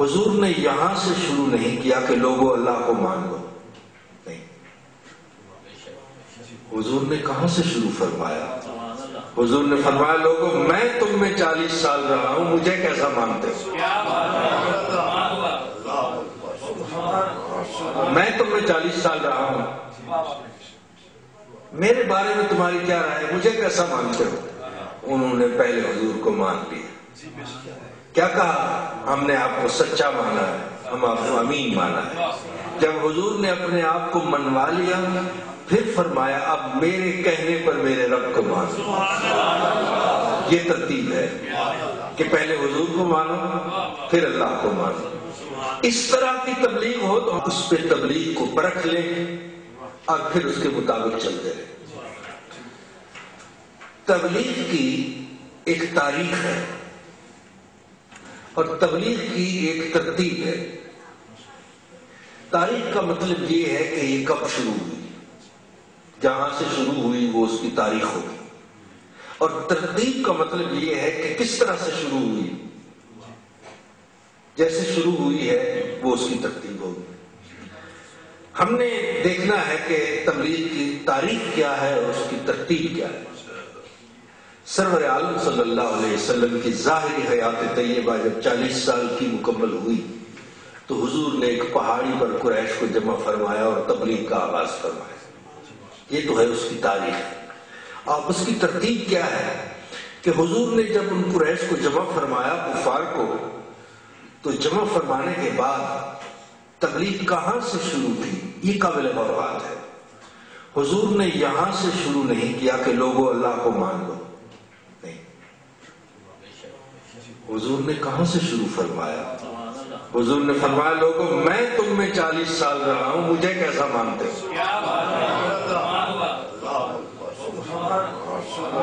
हुजूर ने यहाँ से शुरू नहीं किया कि लोगों अल्लाह को मान लो। नहीं। हुजूर ने कहाँ से शुरू फरमाया? हुजूर ने फरमाया, लोगों, मैं तुम में चालीस साल रहा हूँ, मुझे कैसा मानते हो? मैं तुम में चालीस साल रहा हूँ। मेरे बारे में तुम्हारी क्या राय है? मुझे कैसा मानते हो? उन्होंने पहले हुजूर को मान लिया। क्या कहा? हमने आपको सच्चा माना है, हम आपको अमीन माना है। जब हुजूर ने अपने आप को मनवा लिया, फिर फरमाया, अब मेरे कहने पर मेरे रब को मानो। ये तरतीब है कि पहले हुजूर को मानो, फिर अल्लाह को मानो। इस तरह की तबलीग हो तो उस पर तबलीग को परख लें और फिर उसके मुताबिक चलते रहे। तबलीग की एक तारीख है। और तबलीग की एक तरतीब है। तारीख का मतलब ये है कि ये कब शुरू हुई। जहाँ से शुरू हुई, वो उसकी तारीख होगी। और तरतीब का मतलब ये है कि किस तरह से शुरू हुई। जैसे शुरू हुई है, वो उसकी तरतीब होगी। हमने देखना है कि तबलीग की तारीख क्या है और उसकी तरतीब क्या है। सरवर आलम सल्लल्लाहु अलैहि की जाहिरी हयात तैयबा जब 40 साल की मुकम्मल हुई तो हुजूर ने एक पहाड़ी पर कुरैश को जमा फरमाया और तबलीग का आगाज़ फरमाया। ये तो है उसकी तारीख। अब उसकी तरतीब क्या है कि हुजूर ने जब उन कुरैश को जमा फरमाया, कुफार को तो जमा फरमाने के बाद तबलीग कहाँ से शुरू थी? ये काबिल बात है। हुजूर ने यहाँ से शुरू नहीं किया कि लोगों अल्लाह को मान लो नहीं हुजूर ने कहा से शुरू फरमाया? हुजूर ने फरमाया, लोगों, मैं तुम में चालीस साल रहा हूँ, मुझे कैसा मानते हो?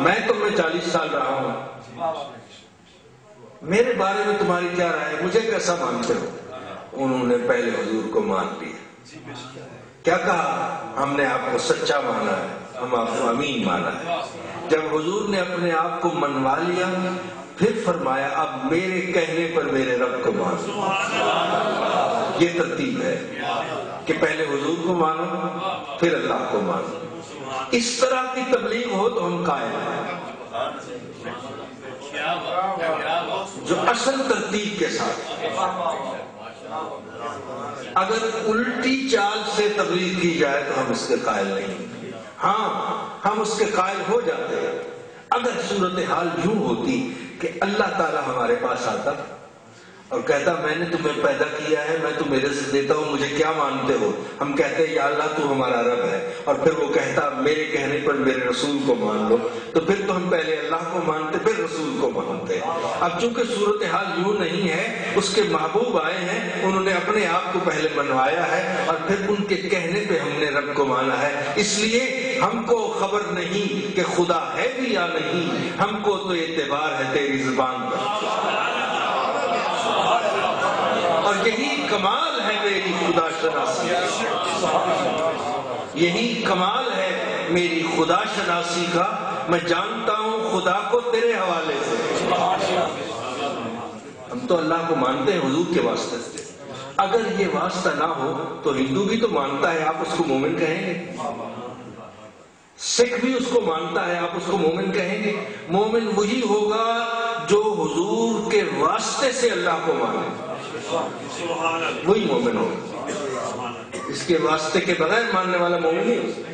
मैं तुम में चालीस साल रहा हूँ। मेरे बारे में तुम्हारी क्या राय है? मुझे कैसा मानते हो? उन्होंने पहले हजूर को मान लिया। क्या कहा? हमने आपको सच्चा माना है, हम आपको अमीन माना है। जब हुजूर ने अपने आप को मनवा लिया फिर फरमाया, अब मेरे कहने पर मेरे रब को मानो। ये तरतीब है कि पहले हुजूर को मानो, फिर अल्लाह को मानो। इस तरह की तबलीग हो तो हम कायम जो असल तरतीब के साथ, अगर उल्टी चाल से तबलीग की जाए तो हम इसके कायल नहीं हाँ हम उसके कायल हो जाते हैं। अगर सूरत हाल यूँ होती कि अल्लाह ताला हमारे पास आता और कहता, मैंने तुम्हें पैदा किया है, मैं तुम्हें रिस्क देता हूँ, मुझे क्या मानते हो? हम कहते हैं, या अल्लाह, तू हमारा रब है। और फिर वो कहता, मेरे कहने पर मेरे रसूल को मान लो। तो फिर तो हम पहले अल्लाह को मानते, फिर रसूल को मानते अब चूँकि सूरत हाल यूँ नहीं है, उसके महबूब आए हैं, उन्होंने अपने आप को पहले मनवाया है और फिर उनके कहने पर हमने रब को माना है। इसलिए हमको खबर नहीं कि खुदा है भी या नहीं, हमको तो एतबार है तेरी ज़ुबान और यही कमाल है मेरी खुदा शनासी यही कमाल है मेरी खुदा शनासी का। मैं जानता हूँ खुदा को तेरे हवाले से। हम तो अल्लाह को मानते हैं हजूर के वास्ते। से अगर ये वास्ता ना हो तो हिंदू भी तो मानता है, आप उसको मोमिन कहेंगे। सिख भी उसको मानता है, आप उसको मोमिन कहेंगे। मोमिन वही होगा जो हुजूर के वास्ते से अल्लाह को माने। वही मोमिन होगा। इसके वास्ते के बगैर मानने वाला मोमिन नहीं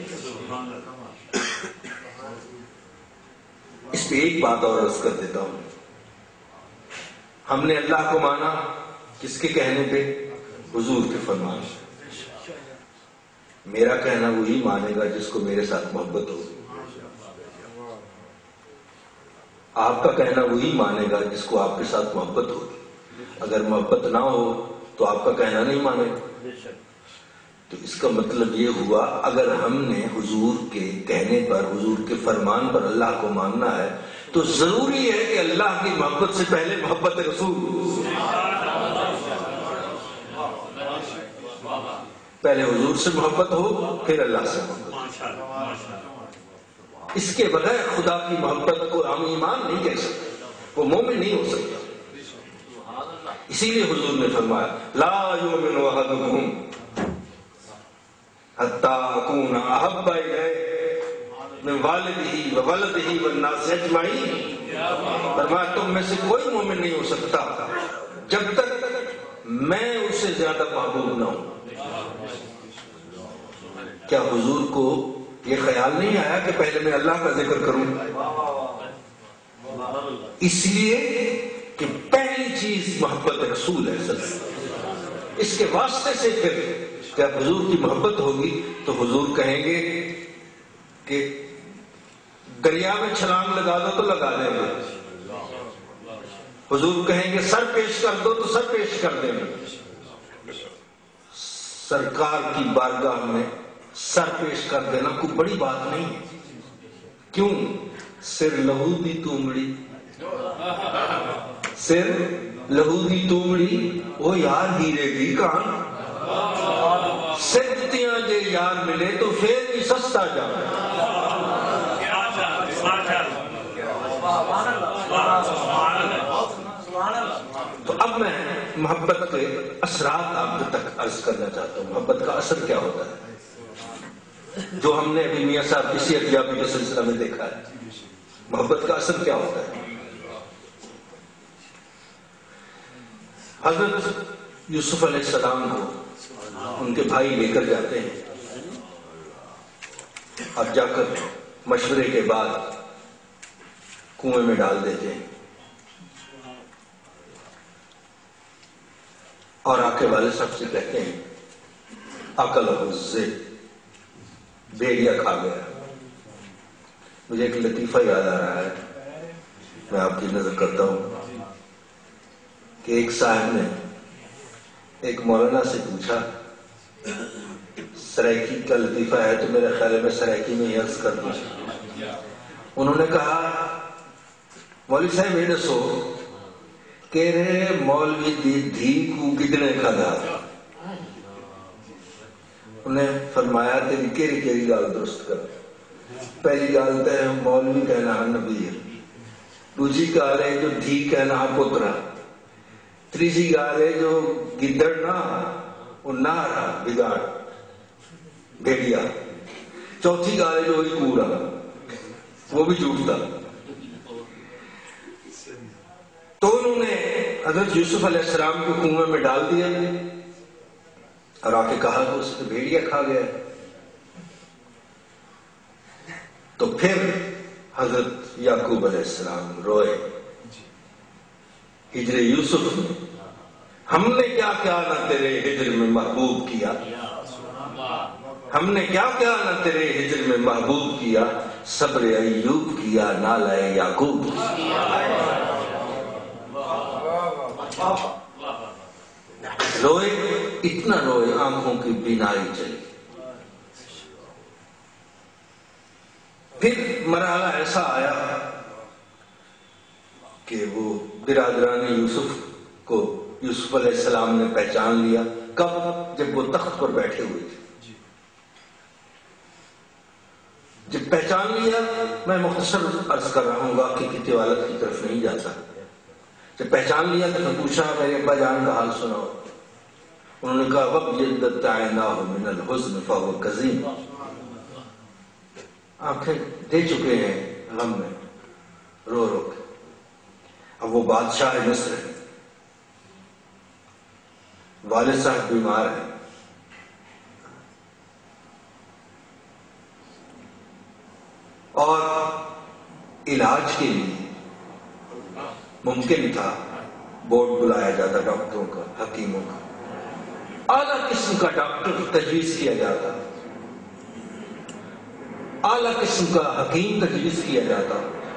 इस पे एक बात और अर्ज़ कर देता हूँ। हमने अल्लाह को माना किसके कहने पे? हुजूर के फरमान मेरा कहना वही मानेगा जिसको मेरे साथ मोहब्बत होगी आपका कहना वही मानेगा जिसको आपके साथ मोहब्बत होगी अगर मोहब्बत ना हो तो आपका कहना नहीं मानेगा। तो इसका मतलब ये हुआ, अगर हमने हुजूर के कहने पर, हुजूर के फरमान पर अल्लाह को मानना है तो ज़रूरी है कि अल्लाह की मोहब्बत से पहले मोहब्बत रसूल पहले हुजूर से मोहब्बत हो फिर अल्लाह से मोहब्बत इसके बगैर खुदा की मोहब्बत को हम ईमान नहीं कह सकते वो मोमिन नहीं हो सकता। इसीलिए हुजूर ने फरमाया ला युमिन वहदुकुम हत्ता अकून अहब्बा इलैहि वालिदिही व वलदिही व नास फरमाया तुम में से कोई मोमिन नहीं हो सकता जब तक मैं उससे ज़्यादा महबूब ना हूँ। क्या हुजूर को ये ख्याल नहीं आया कि पहले मैं अल्लाह का ज़िक्र करूँ? इसलिए कि पहली चीज़ मोहब्बत रसूल है सर इसके वास्ते से फिर जब हुजूर की मोहब्बत होगी तो हुजूर कहेंगे कि दरिया में छलांग लगा दो तो लगा देंगे। हुजूर कहेंगे सर पेश कर दो तो सर पेश कर देंगे सरकार की बारगाह में सर पेश कर देना कोई बड़ी बात नहीं क्यों सिर लहू दी तूमड़ी सिर लहू दी तूमड़ी वो यार हीरे दी कान सिद्धतियाँ जे यार मिले तो फिर भी सस्ता जा तो अब मैं मोहब्बत के असरात आप तक अर्ज़ करना चाहता हूँ। मोहब्बत का असर क्या होता है? जो हमने अभी मियाँ साहब किसी अध्यापी के सिलसिला में देखा है, मोहब्बत का असर क्या होता है? हज़रत यूसुफ सलाम को उनके भाई लेकर जाते हैं। अब जाकर मशवरे के बाद कुएँ में डाल देते हैं। और आके वाले सबसे कहते हैं, अकल से भेड़िया खा गया। मुझे एक लतीफा याद आ रहा है, मैं आपकी नज़र करता हूँ, कि एक साहब ने एक मौलाना से पूछा सराइकी का लतीफा है तो मेरे ख्याल में सराइकी में ही अर्ज़ कर दू। उन्होंने कहा मौली साहब ये दसो रहे मौलवी दी धी को कितने खादा। उन्हें फरमाया, तेरी केरी केरी गाल दुरुस्त कर। पहली गाल तो है, मौलवी कहना है, नबी दूजी गाल है, जो धी कहना है, पुत्रा। तीसरी गाल है, जो गिद्दड़ ना, वो नारा, बिगाड़, भेड़िया। चौथी गाल है, जो कूड़ा। वो भी झूठता तो उन्होंने हज़रत यूसुफ अलैहिस्सलाम को कुएँ में डाल दिया और आके कहा कि उसने भेड़िया खा गया। तो फिर हज़रत याकूब अलैहिस्सलाम रोए। हिजरे यूसुफ ने, हमने क्या क्या ना तेरे हिजर में महबूब किया? हमने क्या क्या ना तेरे हिजर में महबूब किया? सब्र अयूब किया नालाए याकूब रोए, इतना रोए, आँखों की बीनाई चली। फिर मरहला ऐसा आया कि वो बिरादरान यूसुफ को यूसुफ अलैहिस्सलाम ने पहचान लिया, कब? जब वो तख्त पर बैठे हुए थे। जब पहचान लिया, मैं मुख्तसर अर्ज़ कर रहा हूँ वाकई की तिवालत की तरफ़ नहीं जाता। जब पहचान लिया तो पूछा मेरे अब्बा जान का हाल सुनाओ। उन्होंने कहा वब यदना मिनल हुस्न फव कजीम। आँखें दे चुके हैं, गम में। रो रो के। अब वो बादशाह है, मिस्र है। वालिद साहब बीमार है। और इलाज के लिए मुमकिन था बोर्ड बुलाया जाता डॉक्टरों का, हकीमों का। आला किस्म का डॉक्टर तजवीज किया जाता। आला किस्म का हकीम तजवीज किया जाता।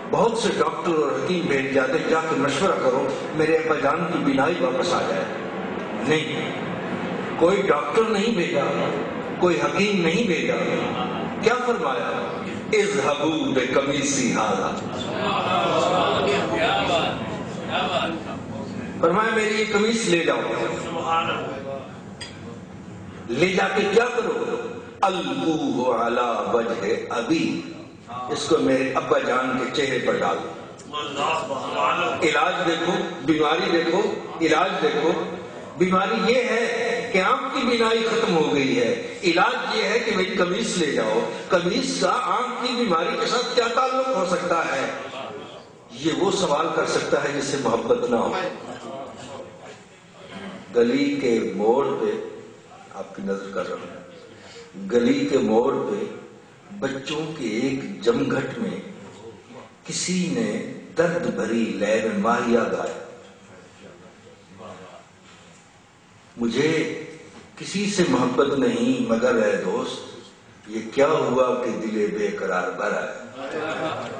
बहुत से डॉक्टर और हकीम भेज जाते, जाके मशवरा करो, मेरे अब्बा जान की बीनाई वापस आ जाए। नहीं, कोई डॉक्टर नहीं भेजा, कोई हकीम नहीं भेजा। क्या फरमाया? इस हबू बे कमी सी हाला फरमाया, मेरी ये कमीज ले जाओ। ले जाके क्या करो? अला वजह अभी इसको मेरे अब्बा जान के चेहरे पर डालो। इलाज देखो, बीमारी देखो, इलाज देखो। बीमारी ये है कि आँख की बीमारी खत्म हो गई है। इलाज ये है कि भाई कमीज ले जाओ। कमीज का आँख की बीमारी के साथ क्या ताल्लुक हो सकता है? ये वो सवाल कर सकता है जिससे मोहब्बत ना हो। गली के मोड़ पे, आपकी नज़र कर रहा हूँ, गली के मोड़ पे बच्चों के एक जमघट में किसी ने दर्द भरी लय में माहिया गाया। मुझे किसी से मोहब्बत नहीं, मगर है दोस्त, ये क्या हुआ कि दिले बेकरार भरा है?